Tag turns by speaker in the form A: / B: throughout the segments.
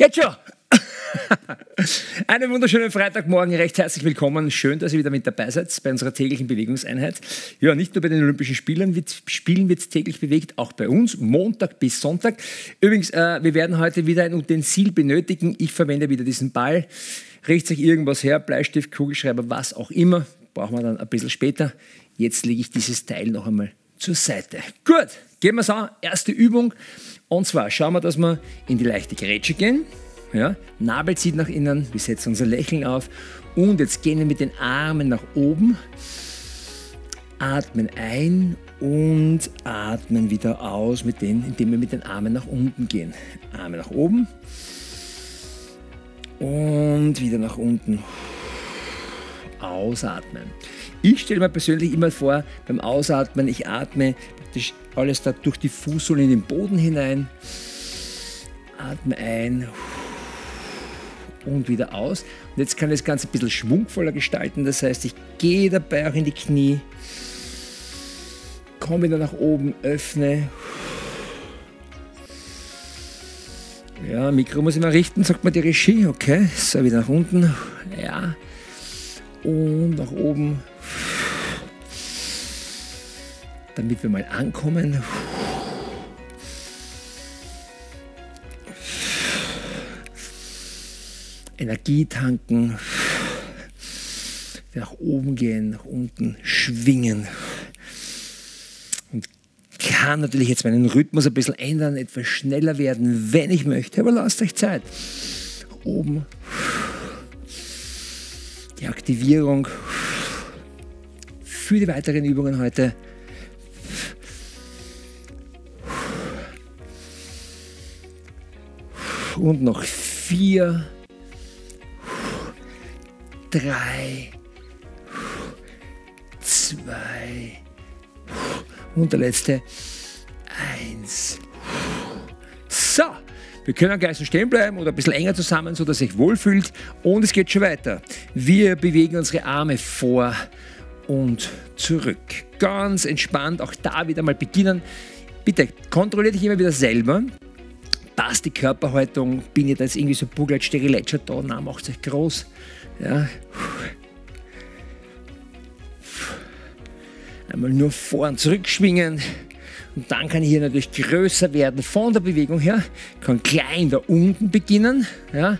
A: Geht schon! Einen wunderschönen Freitagmorgen, recht herzlich willkommen. Schön, dass ihr wieder mit dabei seid bei unserer täglichen Bewegungseinheit. Ja, nicht nur bei den Olympischen Spielen wird, Spielen wird täglich bewegt, auch bei uns, Montag bis Sonntag. Übrigens, äh, wir werden heute wieder ein Utensil benötigen. Ich verwende wieder diesen Ball. Richtet sich irgendwas her, Bleistift, Kugelschreiber, was auch immer. Brauchen wir dann ein bisschen später. Jetzt lege ich dieses Teil noch einmal zur Seite. Gut, gehen wir es an. Erste Übung. Und zwar schauen wir, dass wir in die leichte Grätsche gehen. Ja, Nabel zieht nach innen, wir setzen unser Lächeln auf und jetzt gehen wir mit den Armen nach oben, atmen ein und atmen wieder aus, mit denen, indem wir mit den Armen nach unten gehen. Arme nach oben und wieder nach unten. Ausatmen. Ich stelle mir persönlich immer vor, beim Ausatmen, ich atme praktisch alles da durch die Fußsohle in den Boden hinein. Atme ein und wieder aus. Und jetzt kann ich das Ganze ein bisschen schwungvoller gestalten. Das heißt, ich gehe dabei auch in die Knie, komme wieder nach oben, öffne. Ja, Mikro muss ich mal richten, sagt man die Regie. Okay, so wieder nach unten. Ja. Und nach oben damit wir mal ankommen. Energie tanken, nach oben gehen, nach unten schwingen. Und kann natürlich jetzt meinen Rhythmus ein bisschen ändern, etwas schneller werden, wenn ich möchte, aber lasst euch Zeit. Oben. Die Aktivierung für die weiteren Übungen heute. Und noch vier, drei, zwei und der letzte eins. So, wir können gleich so stehen bleiben oder ein bisschen enger zusammen, sodass ihr euch wohlfühlt. Und es geht schon weiter. Wir bewegen unsere Arme vor und zurück. Ganz entspannt, auch da wieder mal beginnen. Bitte kontrolliert dich immer wieder selber passt die Körperhaltung, bin ich da jetzt irgendwie so bugelt, steriletscher da, nein, macht euch groß. Ja. Einmal nur vor und zurück schwingen. Und dann kann ich hier natürlich größer werden von der Bewegung her. Kann klein da unten beginnen. Ja.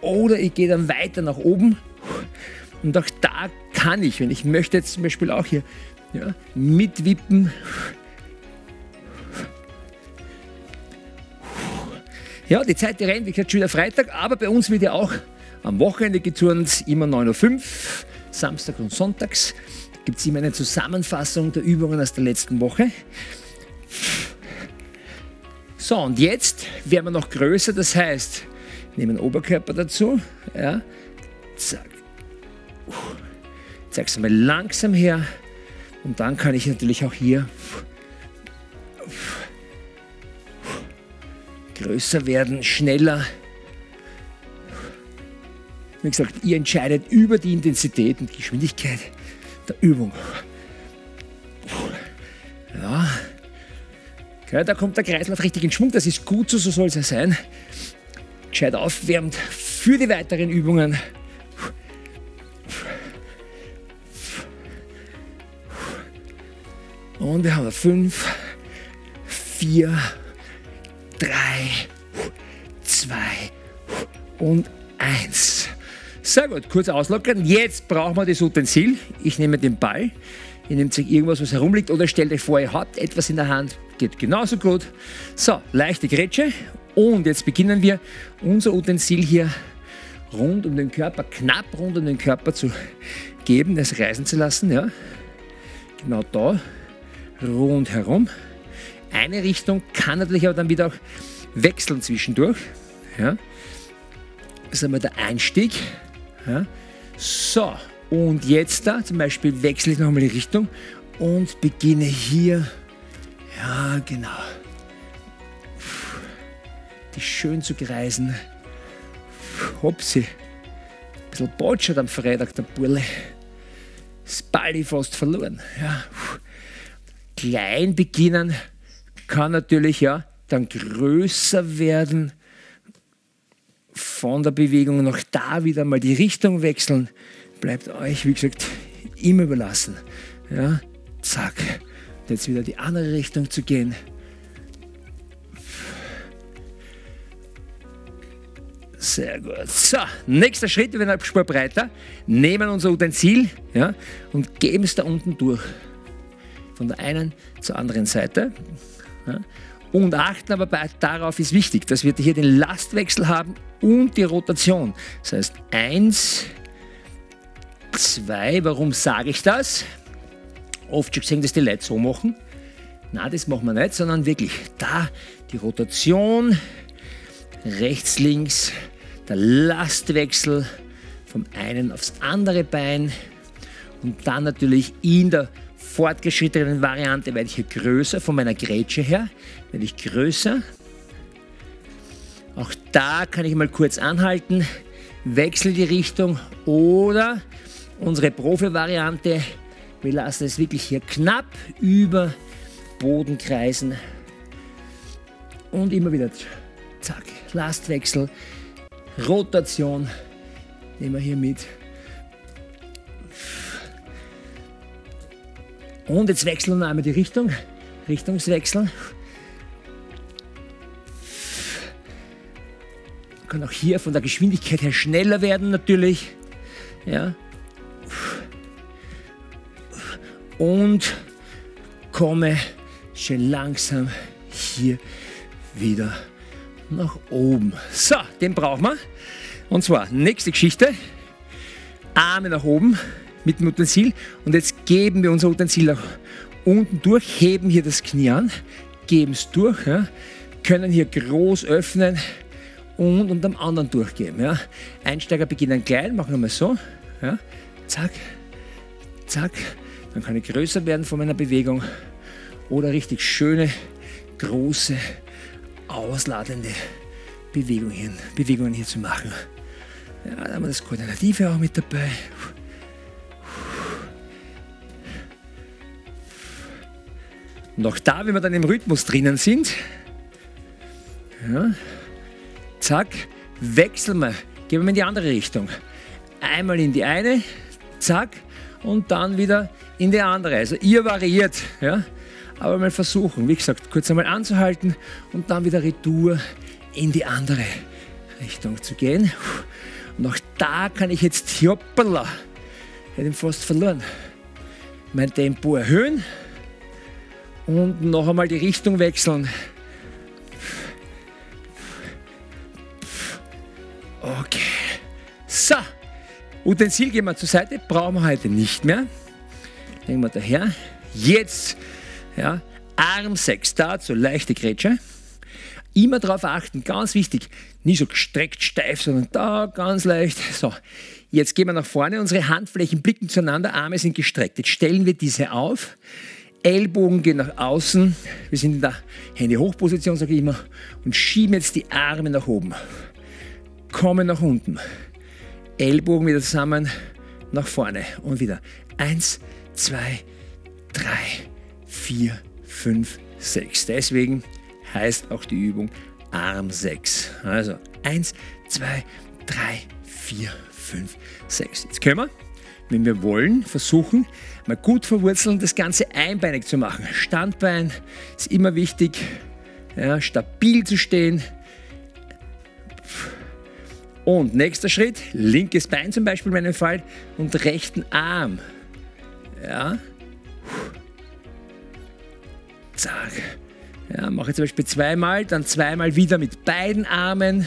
A: Oder ich gehe dann weiter nach oben. Und auch da kann ich, wenn ich möchte jetzt zum Beispiel auch hier ja, mitwippen, Ja, die Zeit die rennt, ich hatte schon wieder Freitag, aber bei uns wird ja auch am Wochenende geturnt, immer 9.05 Uhr, Samstag und Sonntags. Gibt es immer eine Zusammenfassung der Übungen aus der letzten Woche. So, und jetzt werden wir noch größer, das heißt, nehmen Oberkörper dazu. Ja, zack. Zeig's mal langsam her. Und dann kann ich natürlich auch hier größer werden, schneller. Wie gesagt, ihr entscheidet über die Intensität und Geschwindigkeit der Übung. Ja, okay, da kommt der Kreislauf richtig in Schwung, das ist gut so, so soll es ja sein. Gescheit aufwärmt für die weiteren Übungen. Und wir haben fünf, vier, drei, zwei und eins. Sehr gut, kurz auslockern. Jetzt brauchen wir das Utensil. Ich nehme den Ball. Ihr nehmt sich irgendwas, was herumliegt, oder stellt euch vor, ihr habt etwas in der Hand. Geht genauso gut. So, leichte Grätsche. Und jetzt beginnen wir, unser Utensil hier rund um den Körper, knapp rund um den Körper zu geben, das reisen zu lassen. Ja. Genau da, rundherum eine Richtung, kann natürlich aber dann wieder auch wechseln zwischendurch. Ja. Das ist einmal der Einstieg. Ja. So, und jetzt da zum Beispiel wechsle ich nochmal die Richtung und beginne hier. Ja, genau. Die schön zu kreisen. Hopsi. Ein bisschen botschert am Freitag, der Burle. Das Balli fast verloren. Ja. Klein beginnen kann natürlich ja dann größer werden. von der Bewegung noch da wieder mal die Richtung wechseln. Bleibt euch, wie gesagt, immer überlassen. Ja, zack. Jetzt wieder die andere Richtung zu gehen. Sehr gut. So, nächster Schritt, wir werden eine Spur breiter, nehmen unser Utensil ja, und geben es da unten durch. Von der einen zur anderen Seite. Ja. Und achten aber bei, darauf ist wichtig, dass wir hier den Lastwechsel haben und die Rotation. Das heißt, eins, zwei, warum sage ich das? Oft schon gesehen, dass die Leute so machen. Na, das machen wir nicht, sondern wirklich da die Rotation, rechts, links, der Lastwechsel vom einen aufs andere Bein und dann natürlich in der fortgeschrittenen Variante werde ich hier größer, von meiner Grätsche her werde ich größer. Auch da kann ich mal kurz anhalten, wechsle die Richtung oder unsere Profi-Variante, wir lassen es wirklich hier knapp über Boden kreisen und immer wieder zack, Lastwechsel, Rotation nehmen wir hier mit. Und jetzt wechseln wir einmal die Richtung, Richtungswechsel. Kann auch hier von der Geschwindigkeit her schneller werden natürlich. Ja. Und komme schön langsam hier wieder nach oben. So, den brauchen wir. Und zwar, nächste Geschichte. Arme nach oben mit dem Utensil. Und jetzt geben wir unser Utensil nach unten durch, heben hier das Knie an, geben es durch, ja, können hier groß öffnen und unter dem anderen durchgeben. Ja. Einsteiger beginnen klein, machen wir mal so. Ja. Zack, zack. Dann kann ich größer werden von meiner Bewegung oder richtig schöne, große ausladende Bewegung hier, Bewegungen hier zu machen. Ja, da haben wir das Koordinative auch mit dabei. Und auch da, wenn wir dann im Rhythmus drinnen sind, ja, zack, wechseln wir, gehen wir in die andere Richtung. Einmal in die eine, zack, und dann wieder in die andere. Also ihr variiert, ja aber mal versuchen, wie gesagt, kurz einmal anzuhalten und dann wieder Retour in die andere Richtung zu gehen. Und auch da kann ich jetzt, hoppala, ich hätte ihn fast verloren, mein Tempo erhöhen und noch einmal die Richtung wechseln. Okay. So, Utensil gehen wir zur Seite, brauchen wir heute nicht mehr. Legen wir daher. Jetzt ja? Arm 6, dazu leichte Grätsche. Immer darauf achten, ganz wichtig, nicht so gestreckt steif, sondern da ganz leicht. So, jetzt gehen wir nach vorne, unsere Handflächen blicken zueinander, Arme sind gestreckt. Jetzt stellen wir diese auf, Ellbogen gehen nach außen, wir sind in der Hände-Hochposition, sage ich immer, und schieben jetzt die Arme nach oben. Kommen nach unten. Ellbogen wieder zusammen, nach vorne und wieder. Eins, zwei, drei. 4, 5, 6. Deswegen heißt auch die Übung Arm 6. Also 1, 2, 3, 4, 5, 6. Jetzt können wir, wenn wir wollen, versuchen, mal gut verwurzeln, das Ganze einbeinig zu machen. Standbein ist immer wichtig, ja, stabil zu stehen. Und nächster Schritt, linkes Bein zum Beispiel in meinem Fall und rechten Arm. Ja. Zack. Ja, mache ich zum Beispiel zweimal, dann zweimal wieder mit beiden Armen.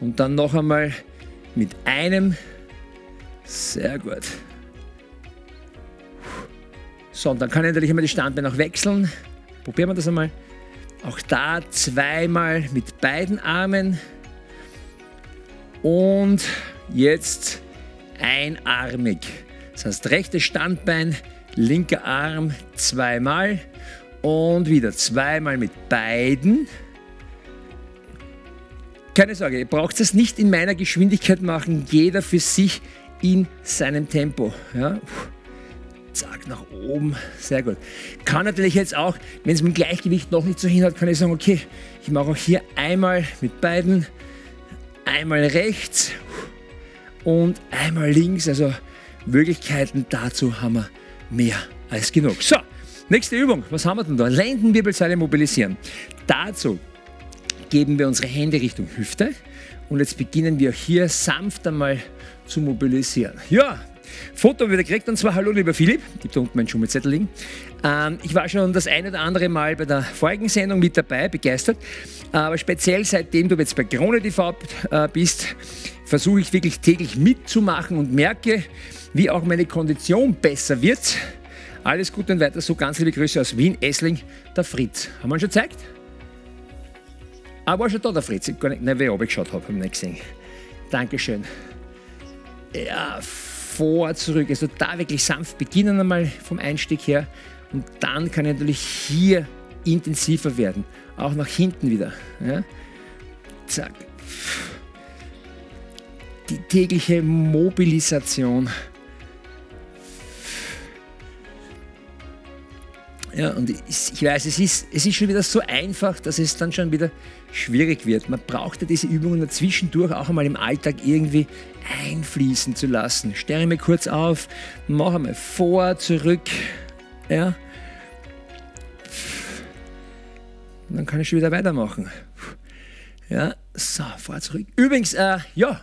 A: Und dann noch einmal mit einem. Sehr gut. So, und dann kann ich natürlich immer die Standbeine auch wechseln. Probieren wir das einmal. Auch da zweimal mit beiden Armen. Und jetzt einarmig. Das heißt, rechtes Standbein, linker Arm zweimal und wieder zweimal mit beiden. Keine Sorge, ihr braucht es nicht in meiner Geschwindigkeit machen, jeder für sich in seinem Tempo. Ja. zack, nach oben, sehr gut. Kann natürlich jetzt auch, wenn es mit dem Gleichgewicht noch nicht so hinhaut, kann ich sagen, okay, ich mache auch hier einmal mit beiden, einmal rechts und einmal links, also Möglichkeiten dazu haben wir mehr als genug. So, nächste Übung, was haben wir denn da? Lendenwirbelsäule mobilisieren. Dazu geben wir unsere Hände Richtung Hüfte und jetzt beginnen wir hier sanft einmal zu mobilisieren. Ja, Foto wieder gekriegt und zwar Hallo lieber Philipp, ich habe da unten meinen Schummelzettel liegen. Ähm, ich war schon das eine oder andere Mal bei der vorigen Sendung mit dabei, begeistert, aber speziell seitdem du jetzt bei Krone TV äh, bist, versuche ich wirklich täglich mitzumachen und merke, wie auch meine Kondition besser wird. Alles Gute und weiter so. Ganz liebe Grüße aus Wien, Essling, der Fritz. Haben wir schon gezeigt? Ah, war schon da der Fritz. Ich gar nicht, nein, wie ich geschaut habe, habe ich nicht gesehen. Dankeschön. Ja, vor, zurück. Also da wirklich sanft beginnen einmal vom Einstieg her. Und dann kann ich natürlich hier intensiver werden. Auch nach hinten wieder. Ja. Zack. Die tägliche Mobilisation. Ja, und ich, ich weiß, es ist, es ist schon wieder so einfach, dass es dann schon wieder schwierig wird. Man braucht ja diese Übungen dazwischendurch auch einmal im Alltag irgendwie einfließen zu lassen. Sterne mir kurz auf, mach einmal vor, zurück. Ja. Und dann kann ich schon wieder weitermachen. Ja, so, vor, zurück. Übrigens, äh, ja,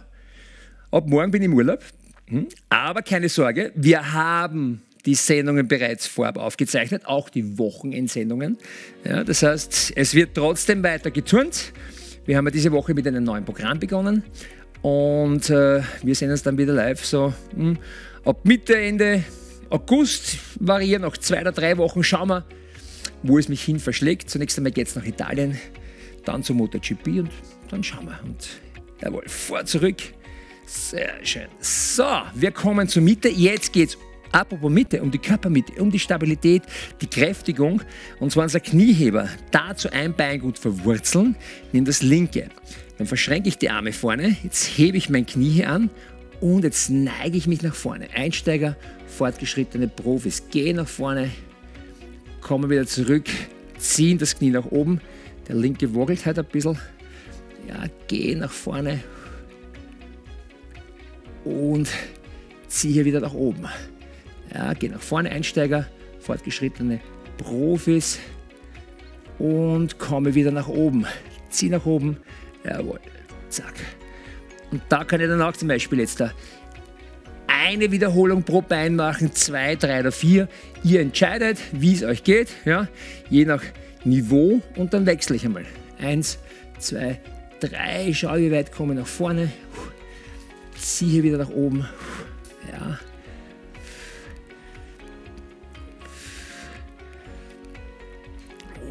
A: ab morgen bin ich im Urlaub. Hm? Aber keine Sorge, wir haben die Sendungen bereits vorab aufgezeichnet, auch die Wochenendsendungen. Ja, das heißt, es wird trotzdem weiter geturnt. Wir haben ja diese Woche mit einem neuen Programm begonnen und äh, wir sehen uns dann wieder live so mh, hm, ab Mitte, Ende August, variieren noch zwei oder drei Wochen. Schauen wir, wo es mich hin verschlägt. Zunächst einmal geht es nach Italien, dann zum MotoGP und dann schauen wir. Und jawohl, vor, zurück. Sehr schön. So, wir kommen zur Mitte. Jetzt geht es Apropos Mitte, um die Körpermitte, um die Stabilität, die Kräftigung. Und zwar unser Knieheber. Dazu ein Bein gut verwurzeln, nimm das linke. Dann verschränke ich die Arme vorne, jetzt hebe ich mein Knie hier an und jetzt neige ich mich nach vorne. Einsteiger, fortgeschrittene Profis. Gehe nach vorne, komme wieder zurück, ziehen das Knie nach oben. Der linke woggelt halt ein bisschen. Ja, gehe nach vorne und ziehe wieder nach oben. Ja, geh nach vorne, Einsteiger, fortgeschrittene Profis und komme wieder nach oben. Zieh nach oben, jawohl, zack. Und da kann ich dann auch zum Beispiel jetzt da eine Wiederholung pro Bein machen, zwei, drei oder vier. Ihr entscheidet, wie es euch geht, ja, je nach Niveau. Und dann wechsle ich einmal. Eins, zwei, drei, schau wie weit komme nach vorne, ziehe wieder nach oben, ja,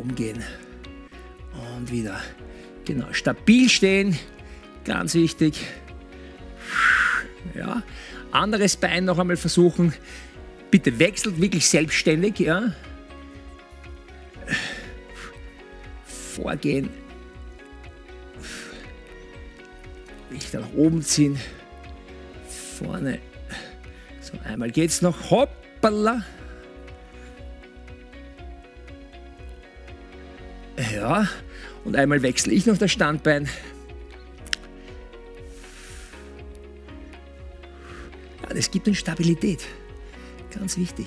A: oben gehen. Und wieder. Genau, stabil stehen, ganz wichtig. Ja. Anderes Bein noch einmal versuchen. Bitte wechselt wirklich selbstständig. Ja. Vorgehen. Wieder nach oben ziehen. Vorne. So, einmal geht's noch. Hoppala. Ja, und einmal wechsle ich noch das Standbein. Ja, das gibt eine Stabilität. Ganz wichtig.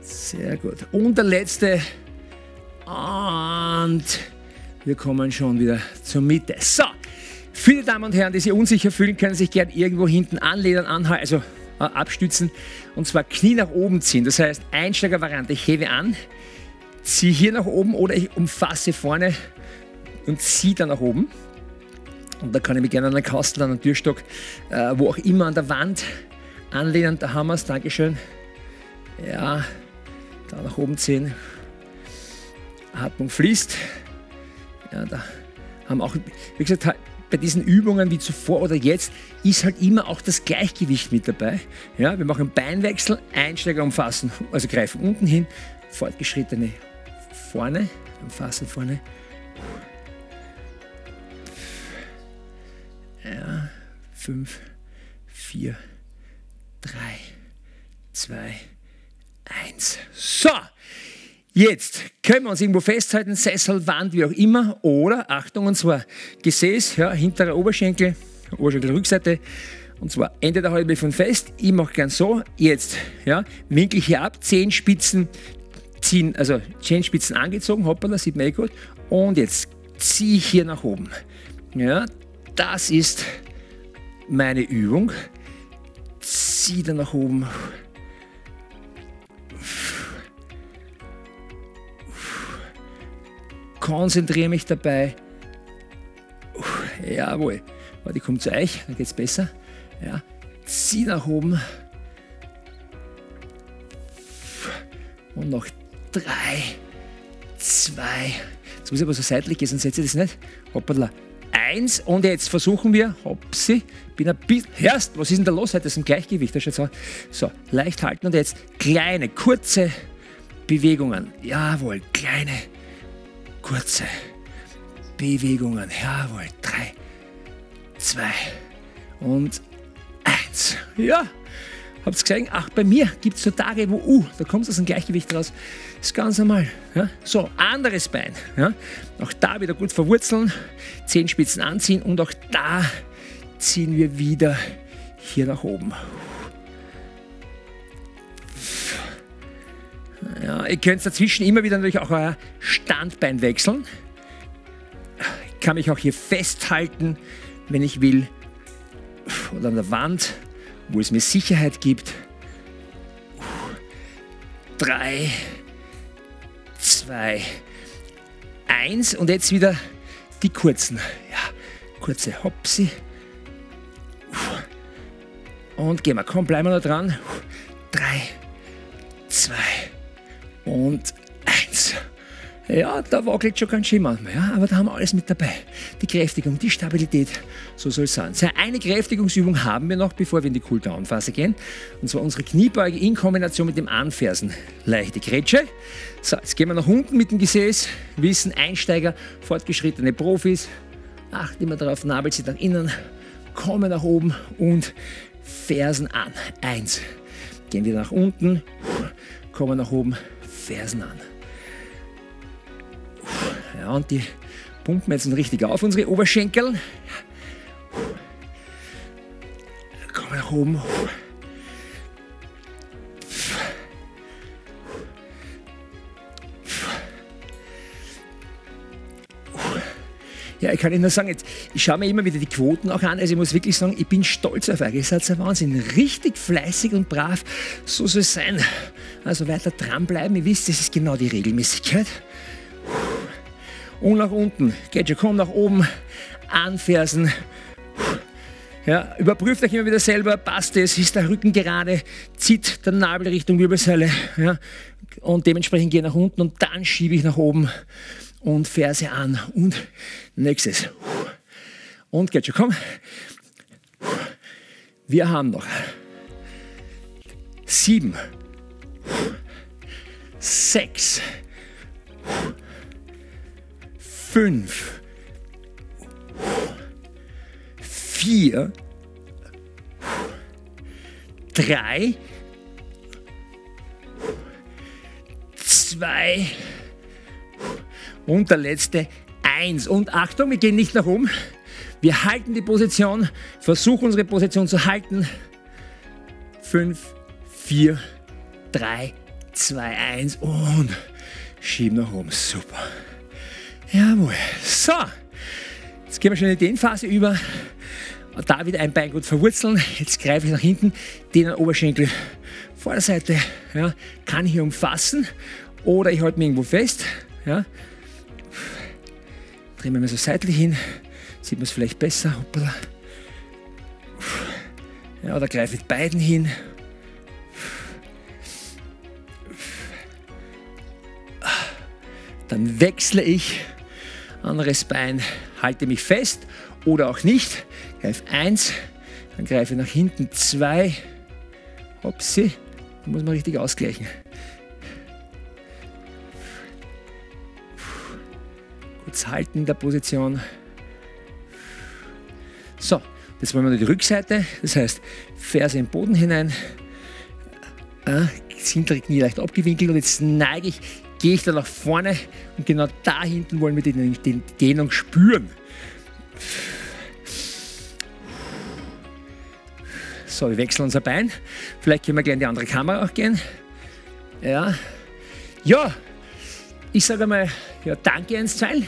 A: Sehr gut. Und der letzte. Und wir kommen schon wieder zur Mitte. So, viele Damen und Herren, die sich unsicher fühlen, können sich gern irgendwo hinten anlehnen, anhalten, also äh, abstützen. Und zwar Knie nach oben ziehen. Das heißt, Einsteigervariante. Ich hebe an, ziehe hier nach oben oder ich umfasse vorne und ziehe dann nach oben. Und da kann ich mich gerne an einen Kastel, an einen Türstock, äh, wo auch immer an der Wand anlehnen. Da haben wir es, Dankeschön. Ja, da nach oben ziehen. Atmung fließt. Ja, da haben auch, wie gesagt, bei diesen Übungen wie zuvor oder jetzt ist halt immer auch das Gleichgewicht mit dabei. Ja, wir machen Beinwechsel, Einsteiger umfassen, also greifen unten hin, fortgeschrittene vorne, am vorne. Ja, fünf, vier, drei, zwei, eins. So, jetzt können wir uns irgendwo festhalten, Sessel, Wand, wie auch immer. Oder, Achtung, und zwar Gesäß, ja, hinterer Oberschenkel, Oberschenkelrückseite. Und zwar Ende der halbe von fest. Ich mache gern so. Jetzt, ja, winkel hier ab, Zehenspitzen ziehen, also Zehenspitzen angezogen, hoppala, sieht man eh gut. Und jetzt ziehe ich hier nach oben. Ja, das ist meine Übung. Ziehe dann nach oben. Konzentriere mich dabei. Jawohl. Warte, ich komme zu euch, dann geht es besser. Ja. Zieh nach oben. Und noch drei, zwei. Jetzt muss ich aber so seitlich gehen, sonst setze ich das nicht. Hoppala. Eins. Und jetzt versuchen wir, hopsi, bin ein bisschen, hörst, was ist denn da los heute? Das ist ein Gleichgewicht, das schaut so. So, leicht halten und jetzt kleine, kurze Bewegungen. Jawohl, kleine, kurze Bewegungen. Jawohl, drei, zwei und eins. Ja, habt ihr gesehen? Auch bei mir gibt es so Tage, wo, uh, da kommt aus dem Gleichgewicht raus. Ist ganz normal. Ja? So, anderes Bein. Ja? Auch da wieder gut verwurzeln, Zehenspitzen anziehen und auch da ziehen wir wieder hier nach oben. Ja, ihr könnt dazwischen immer wieder natürlich auch euer Standbein wechseln. Ich kann mich auch hier festhalten, wenn ich will oder an der Wand, wo es mir Sicherheit gibt. Drei, zwei, eins und jetzt wieder die kurzen. Ja, kurze Hopsi. Und gehen wir, komm, bleiben wir noch dran. Drei, zwei und. Ja, da wackelt schon ganz schön manchmal, ja, aber da haben wir alles mit dabei. Die Kräftigung, die Stabilität, so soll es sein. So, eine Kräftigungsübung haben wir noch, bevor wir in die Cooldown-Phase gehen. Und zwar unsere Kniebeuge in Kombination mit dem Anfersen. Leichte Grätsche. So, jetzt gehen wir nach unten mit dem Gesäß. Wissen, Einsteiger, fortgeschrittene Profis. Acht immer darauf, Nabel zieht nach innen, kommen nach oben und Fersen an. Eins. Gehen wir nach unten, kommen nach oben, Fersen an. Ja, und die pumpen jetzt richtig auf, unsere Oberschenkel. Kommen nach oben. Ja, ich kann Ihnen nur sagen, jetzt, ich schaue mir immer wieder die Quoten auch an. Also ich muss wirklich sagen, ich bin stolz auf euch. Ihr seid ein Wahnsinn. Richtig fleißig und brav. So soll es sein. Also weiter dranbleiben. Ihr wisst, das ist genau die Regelmäßigkeit und nach unten. Schon, komm nach oben, anfersen. Ja, überprüft euch immer wieder selber, passt es, ist der Rücken gerade, zieht der Nabel Richtung Wirbelsäule. Ja, und dementsprechend gehe nach unten und dann schiebe ich nach oben und Ferse an. Und nächstes. Und geht schon, komm. Wir haben noch sieben, sechs, fünf, vier, drei, zwei und der letzte eins. Und Achtung, wir gehen nicht nach oben. Wir halten die Position, versuchen unsere Position zu halten. Fünf, vier, drei, zwei, eins und schieben nach oben. Super. Jawohl. So, jetzt gehen wir schon in die Dehnphase über. Da wieder ein Bein gut verwurzeln. Jetzt greife ich nach hinten, den Oberschenkel vor der Seite. Ja, kann hier umfassen oder ich halte mich irgendwo fest. Ja. Drehen wir mal so seitlich hin, sieht man es vielleicht besser. Hoppala. Ja, oder greife mit beiden hin. Dann wechsle ich anderes Bein, halte mich fest oder auch nicht. Greife eins, dann greife nach hinten zwei. Hopsi, da muss man richtig ausgleichen. Kurz halten in der Position. So, jetzt wollen wir die Rückseite, das heißt Ferse im Boden hinein, das hintere Knie leicht abgewinkelt und jetzt neige ich, gehe ich da nach vorne und genau da hinten wollen wir die, Dehnung spüren. So, wir wechseln unser Bein. Vielleicht können wir gleich in die andere Kamera auch gehen. Ja. Ja, ich sage einmal, ja, danke ans Teil.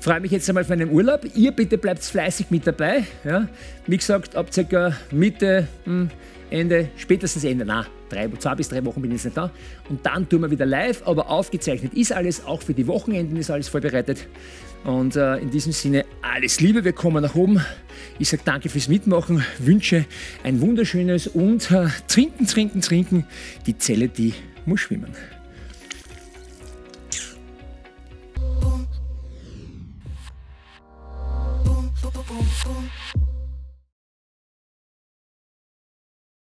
A: Freue mich jetzt einmal auf meinen Urlaub. Ihr bitte bleibt fleißig mit dabei. Ja. Wie gesagt, ab ca. Mitte, hm, Ende, spätestens Ende, na, drei, zwei bis drei Wochen bin ich jetzt nicht da. Und dann tun wir wieder live, aber aufgezeichnet ist alles, auch für die Wochenenden ist alles vorbereitet. Und äh, in diesem Sinne alles Liebe, wir kommen nach oben. Ich sage danke fürs Mitmachen, wünsche ein wunderschönes und äh, trinken, trinken, trinken. Die Zelle, die muss schwimmen.